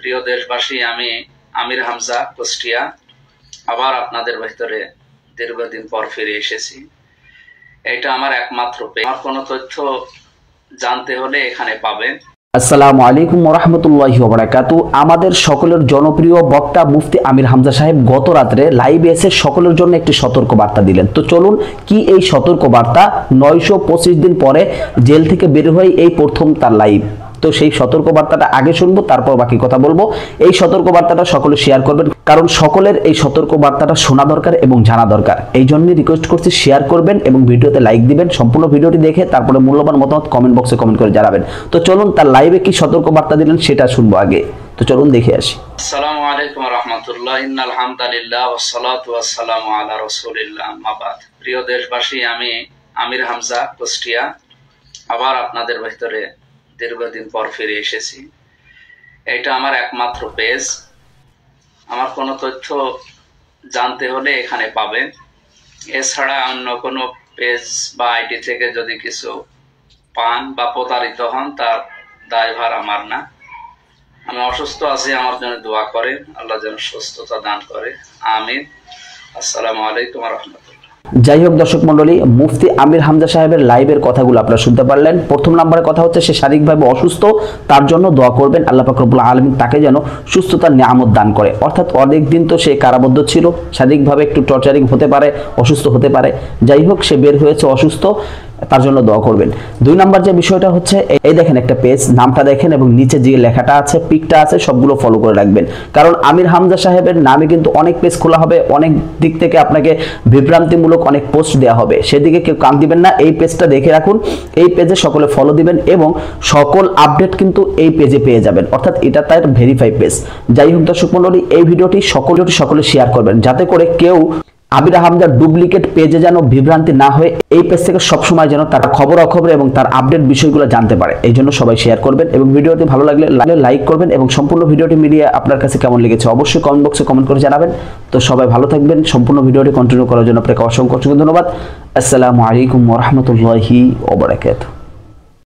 প্রিয় দেশবাসী, আমি আমির হামজা, কুষ্টিয়া। আবার আপনাদের ভেতরে দীর্ঘদিন পর ফিরে এসেছি। এটা আমার একমাত্র পে- আমার কোনো তথ্য জানতে হলে এখানে পাবেন। আসসালামু আলাইকুম রহমতুল্লাহি ওবরাকাতু। আমাদের সকলের জনপ্রিয় বক্তা মুফতি আমির হামজা সাহেব গত রাত্রে লাইভে এসে সকলের জন্য একটি সতর্ক বার্তা দিলেন। তো চলুন, কি এই সতর্ক বার্তা নয়শো পঁচিশ দিন পরে জেল থেকে বের হয়ে এই প্রথম তার লাইভ। তো সেই সতর্ক বার্তাটা আগে শুনব, তারপর বাকি কথা বলব। এই সতর্ক বার্তাটা সকলে শেয়ার করবেন, কারণ সকলের এই সতর্ক বার্তাটা শোনা দরকার এবং জানা দরকার। এই জন্যই রিকোয়েস্ট করছি শেয়ার করবেন এবং ভিডিওতে লাইক দিবেন, সম্পূর্ণ ভিডিওটি দেখে তারপরে মূল্যবান মতামত কমেন্ট বক্সে কমেন্ট করে জানাবেন। তো চলুন, তার লাইভে কি সতর্ক বার্তা দিলেন সেটা শুনব আগে। তো চলুন, দেখে আসি। আসসালামু আলাইকুম রহমতুল্লাহ, ইন্নাল হামদালিল্লাহ ওয়াসসালাতু আলা প্রিয় দেশবাসী, আমি আমির হামজা কুষ্টিয়া। আবার আপনাদের ভেতরে দীর্ঘদিন পর ফিরে এসেছি। এটা আমার একমাত্র পেজ। আমার কোনো তথ্য জানতে হলে এখানে পাবেন। এছাড়া অন্য কোনো পেজ বা আইডি থেকে যদি কিছু পান বা প্রতারিত হন, তার দায়ভার আমার না। আমি অসুস্থ আছি, আমার জন্য দোয়া করেন। আল্লাহ যেন সুস্থতা দান করে। আমিন। আসসালামু আলাইকুম রহমতুল্লাহ। যাই হোক দর্শক মন্ডলী মুফতি আমির হামজা সাহেবের লাইভের কথাগুলো আপনারা শুনতে পারলেন। প্রথম নাম্বারের কথা হচ্ছে, সে শারীরিকভাবে অসুস্থ, তার জন্য দোয়া করবেন, আল্লাহ ফাকরবুল্লাহ আলমিন তাকে যেন সুস্থতার নিয়ামত দান করে। অর্থাৎ অনেক দিন তো সে কারাবদ্ধ ছিল, শারীরিকভাবে একটু টর্চারিং হতে পারে, অসুস্থ হতে পারে। যাই হোক, সে বের হয়েছে অসুস্থ। তার জন্য দোয়া করবেন। দুই নাম্বার যে বিষয়টা হচ্ছে, এই দেখেন একটা পেজ নামটা দেখেন এবং নিচে যে লেখাটা আছে, পিকটা আছে, সবগুলো ফলো করে রাখবেন। কারণ আমির হামজা সাহেবের নামে কিন্তু অনেক পেজ খোলা হবে, অনেক দিক থেকে আপনাকে বিভ্রান্তিমূলক অনেক পোস্ট দেওয়া হবে। সেদিকে কেউ কান দিবেন না, এই পেজটা দেখে রাখুন, এই পেজে সকলে ফলো দিবেন এবং সকল আপডেট কিন্তু এই পেজে পেয়ে যাবেন। অর্থাৎ এটা তার ভেরিফাই পেজ যাই হোক দর্শক মন্ডলী, এই ভিডিওটি সকলটি সকলে শেয়ার করবেন, যাতে করে কেউ আবির হামদার ডুপ্লিকেট পেজে যেন বিভ্রান্তি না হয়ে, এই পেজ থেকে সবসময় যেন তার খবর অখবর এবং তার আপডেট বিষয়গুলো জানতে পারে। এই জন্য সবাই শেয়ার করবেন এবং ভিডিওটি ভালো লাগলে লাইক করবেন এবং সম্পূর্ণ ভিডিওটি মিলিয়ে আপনার কাছে কেমন লেগেছে অবশ্যই কমেন্ট বক্সে কমেন্ট করে জানাবেন। তো সবাই ভালো থাকবেন, সম্পূর্ণ ভিডিওটি কন্টিনিউ করার জন্য আপনাকে অসংখ্য অসংখ্য ধন্যবাদ। আসসালামু আলাইকুম ওরহমতুল্লাহি ওবরাকাতুহ